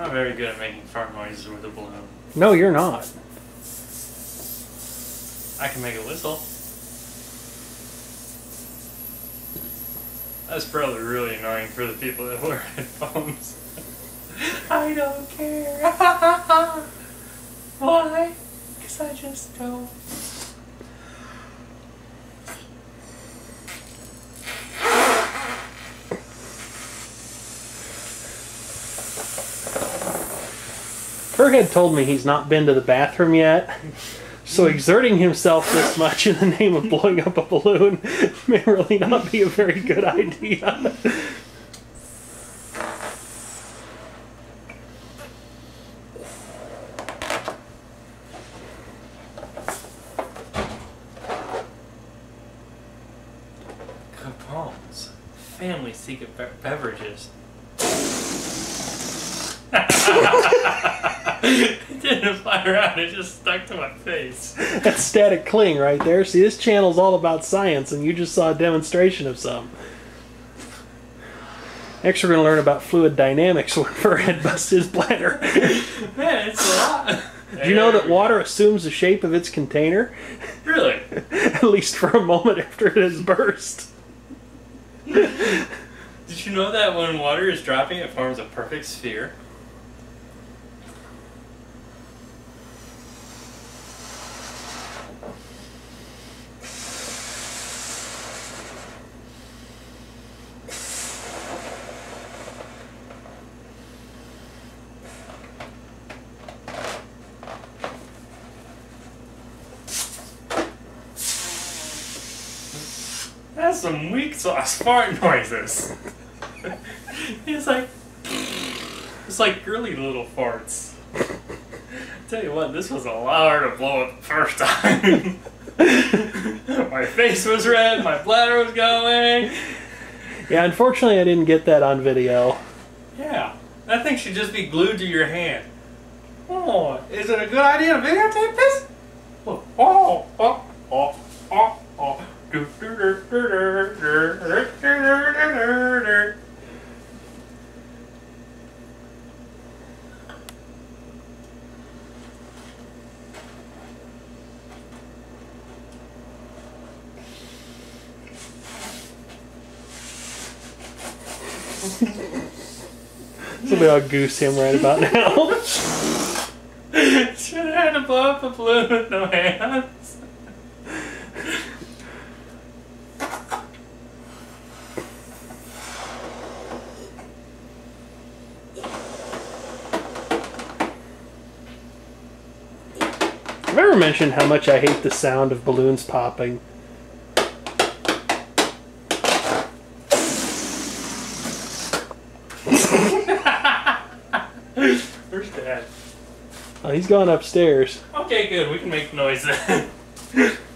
not very good at making fart noises with a balloon. No, you're not. I can make a whistle. That's probably really annoying for the people that wear headphones. I don't care. Why? Because I just don't. Furhead told me he's not been to the bathroom yet, so exerting himself this much in the name of blowing up a balloon may really not be a very good idea. Capone's family secret be- beverages. it didn't fly around, it just stuck to my face. That's static cling right there. See, this channel's all about science, and you just saw a demonstration of some. Next, we're going to learn about fluid dynamics when Furhead busts his bladder. Man, it's a lot. Do you know that water assumes the shape of its container? Really? At least for a moment after it has burst. Did you know that when water is dropping, it forms a perfect sphere? That's some weak sauce fart noises. it's like it's like girly little farts. Tell you what, this was a lot harder to blow it the first time. my face was red, my bladder was going. Yeah, unfortunately, I didn't get that on video. Yeah, that thing should just be glued to your hand. Oh, is it a good idea to videotape this? Oh, oh, oh, oh, oh, Somebody ought goose him right about now. Should have had to blow up a balloon with no hands. Have I ever mentioned how much I hate the sound of balloons popping? Where's Dad? Oh, he's gone upstairs. Okay, good. We can make noise then.